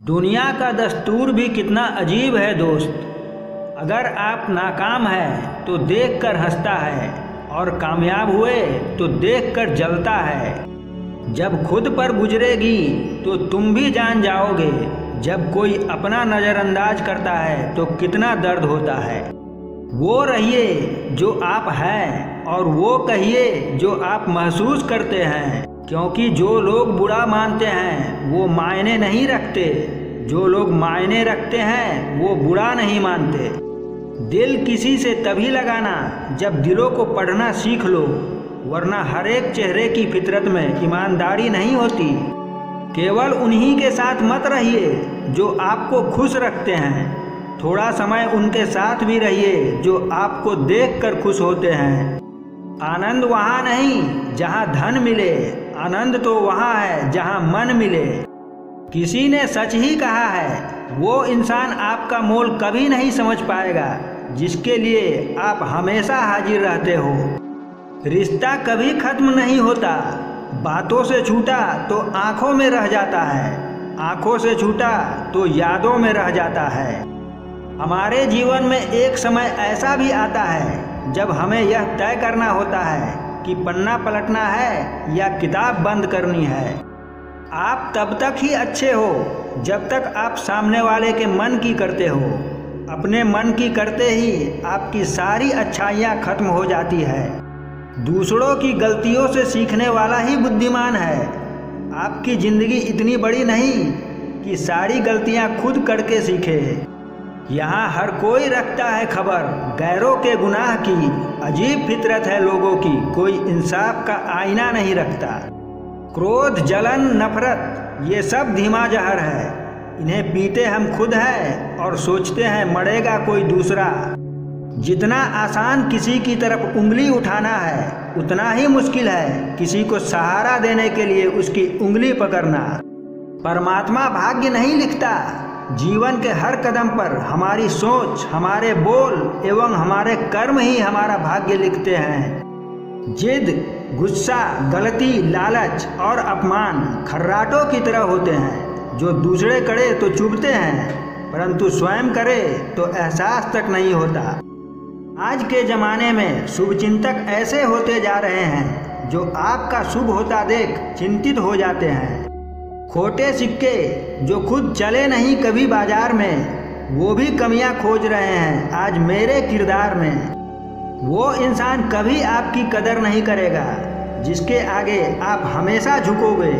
दुनिया का दस्तूर भी कितना अजीब है दोस्त। अगर आप नाकाम हैं तो देख कर हंसता है, और कामयाब हुए तो देख कर जलता है। जब खुद पर गुजरेगी तो तुम भी जान जाओगे, जब कोई अपना नज़रअंदाज करता है तो कितना दर्द होता है। वो रहिए जो आप हैं, और वो कहिए जो आप महसूस करते हैं। क्योंकि जो लोग बुरा मानते हैं, वो मायने नहीं रखते। जो लोग मायने रखते हैं, वो बुरा नहीं मानते। दिल किसी से तभी लगाना जब दिलों को पढ़ना सीख लो, वरना हर एक चेहरे की फितरत में ईमानदारी नहीं होती। केवल उन्हीं के साथ मत रहिए जो आपको खुश रखते हैं। थोड़ा समय उनके साथ भी रहिए जो आपको देख कर खुश होते हैं। आनंद वहाँ नहीं, जहाँ धन मिले। आनंद तो वहाँ है, जहाँ मन मिले। किसी ने सच ही कहा है, वो इंसान आपका मोल कभी नहीं समझ पाएगा, जिसके लिए आप हमेशा हाजिर रहते हो। रिश्ता कभी खत्म नहीं होता। बातों से छूटा तो आँखों में रह जाता है। आँखों से छूटा तो यादों में रह जाता है। हमारे जीवन में एक समय ऐसा भी आता है, जब हमें यह तय करना होता है कि पन्ना पलटना है या किताब बंद करनी है। आप तब तक ही अच्छे हो, जब तक आप सामने वाले के मन की करते हो। अपने मन की करते ही आपकी सारी अच्छाइयाँ खत्म हो जाती है। दूसरों की गलतियों से सीखने वाला ही बुद्धिमान है। आपकी ज़िंदगी इतनी बड़ी नहीं कि सारी गलतियाँ खुद करके सीखे। यहाँ हर कोई रखता है खबर। गैरों के गुनाह की, अजीब फितरत है लोगों की। कोई इंसाफ का आईना नहीं रखता। क्रोध, जलन, नफरत, ये सब धीमा जहर है। इन्हें पीते हम खुद हैं और सोचते हैं मरेगा कोई दूसरा। जितना आसान किसी की तरफ़ उंगली उठाना है, उतना ही मुश्किल है किसी को सहारा देने के लिए उसकी उंगली पकड़ना। परमात्मा भाग्य नहीं लिखता। जीवन के हर कदम पर हमारी सोच, हमारे बोल एवं हमारे कर्म ही हमारा भाग्य लिखते हैं। जिद, गुस्सा, गलती, लालच और अपमान खर्राटों की तरह होते हैं। जो दूसरे करे तो चुभते हैं, परंतु स्वयं करे तो एहसास तक नहीं होता। आज के ज़माने में शुभचिंतक ऐसे होते जा रहे हैं, जो आपका शुभ होता देख चिंतित हो जाते हैं। खोटे सिक्के जो खुद चले नहीं कभी बाज़ार में, वो भी कमियाँ खोज रहे हैं आज मेरे किरदार में। वो इंसान कभी आपकी कदर नहीं करेगा, जिसके आगे आप हमेशा झुकोगे।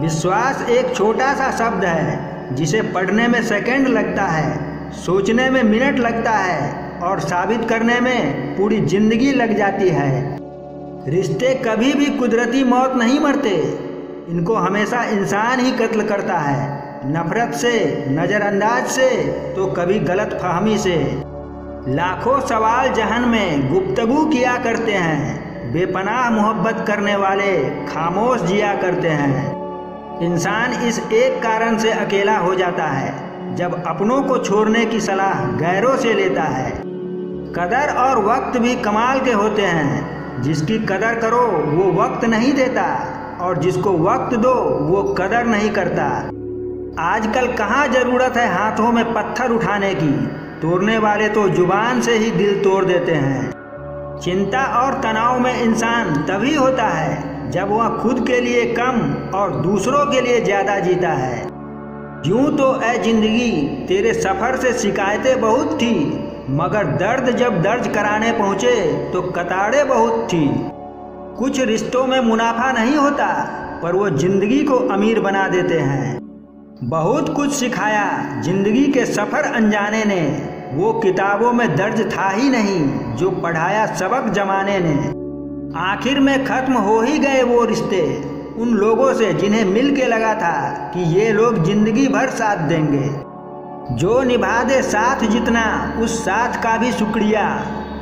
विश्वास एक छोटा सा शब्द है, जिसे पढ़ने में सेकंड लगता है, सोचने में मिनट लगता है, और साबित करने में पूरी ज़िंदगी लग जाती है। रिश्ते कभी भी कुदरती मौत नहीं मरते। इनको हमेशा इंसान ही कत्ल करता है। नफरत से, नज़रअंदाज से तो कभी गलत फहमी से। लाखों सवाल जहन में गुप्तगु किया करते हैं। बेपनाह मोहब्बत करने वाले खामोश जिया करते हैं। इंसान इस एक कारण से अकेला हो जाता है, जब अपनों को छोड़ने की सलाह गैरों से लेता है। कदर और वक्त भी कमाल के होते हैं, जिसकी कदर करो, वो वक्त नहीं देता। और जिसको वक्त दो, वो कदर नहीं करता। आजकल कहाँ ज़रूरत है हाथों में पत्थर उठाने की? तोड़ने वाले तो ज़ुबान से ही दिल तोड़ देते हैं। चिंता और तनाव में इंसान तभी होता है, जब वह खुद के लिए कम और दूसरों के लिए ज़्यादा जीता है। यूँ तो ए ज़िंदगी, तेरे सफ़र से शिकायतें बहुत थी, मगर दर्द जब दर्ज कराने पहुँचे तो कतारें बहुत थी। कुछ रिश्तों में मुनाफा नहीं होता, पर वो ज़िंदगी को अमीर बना देते हैं। बहुत कुछ सिखाया, ज़िंदगी के सफ़र अनजाने ने। वो किताबों में दर्ज था ही नहीं, जो पढ़ाया सबक जमाने ने। आखिर में ख़त्म हो ही गए वो रिश्ते, उन लोगों से जिन्हें मिल के लगा था कि ये लोग ज़िंदगी भर साथ देंगे। जो निभा दे साथ जितना, उस साथ का भी शुक्रिया।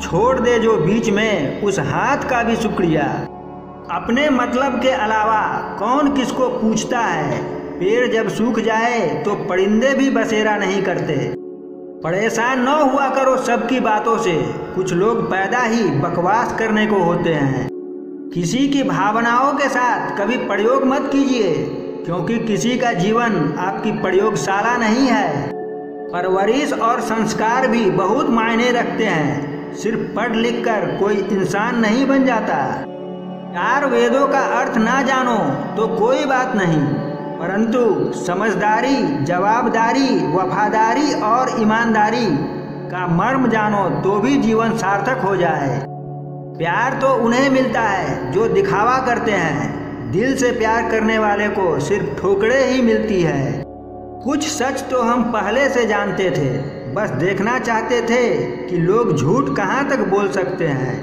छोड़ दे जो बीच में, उस हाथ का भी शुक्रिया। अपने मतलब के अलावा कौन किसको पूछता है? पेड़ जब सूख जाए तो परिंदे भी बसेरा नहीं करते। परेशान न हुआ करो सबकी बातों से। कुछ लोग पैदा ही बकवास करने को होते हैं। किसी की भावनाओं के साथ कभी प्रयोग मत कीजिए, क्योंकि किसी का जीवन आपकी प्रयोगशाला नहीं है। परवरिश और संस्कार भी बहुत मायने रखते हैं। सिर्फ़ पढ़ लिख कर कोई इंसान नहीं बन जाता। चार वेदों का अर्थ ना जानो तो कोई बात नहीं, परंतु समझदारी, जवाबदारी, वफादारी और ईमानदारी का मर्म जानो तो भी जीवन सार्थक हो जाए। प्यार तो उन्हें मिलता है जो दिखावा करते हैं। दिल से प्यार करने वाले को सिर्फ़ ठोकरे ही मिलती है। कुछ सच तो हम पहले से जानते थे, बस देखना चाहते थे कि लोग झूठ कहाँ तक बोल सकते हैं।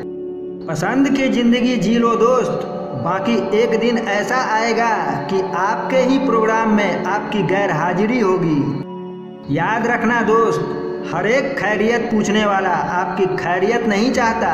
पसंद की ज़िंदगी जी लो दोस्त, बाकी एक दिन ऐसा आएगा कि आपके ही प्रोग्राम में आपकी गैर हाजिरी होगी। याद रखना दोस्त, हर एक खैरियत पूछने वाला आपकी खैरियत नहीं चाहता।